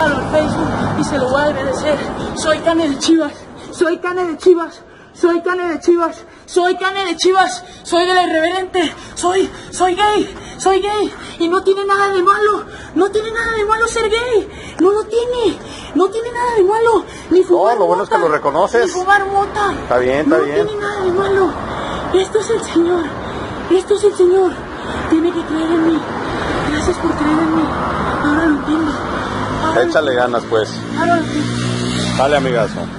al Facebook y se lo voy a agradecer. Soy Cane de Chivas, soy Cane de Chivas, soy Cane de Chivas, soy Cane de Chivas, soy del irreverente, soy, soy gay, soy gay y no tiene nada de malo, no tiene nada de malo ser gay, no lo tiene, no tiene nada de malo, ni fumar lo bueno es que mota, lo reconoces. Ni fumar mota. Está bien, está no bien. tiene nada de malo. Esto es el Señor, esto es el Señor. Tiene que creer en mí. Gracias por creer en mí. Ahora lo entiendo. Échale ganas, pues. Dale, amigazo.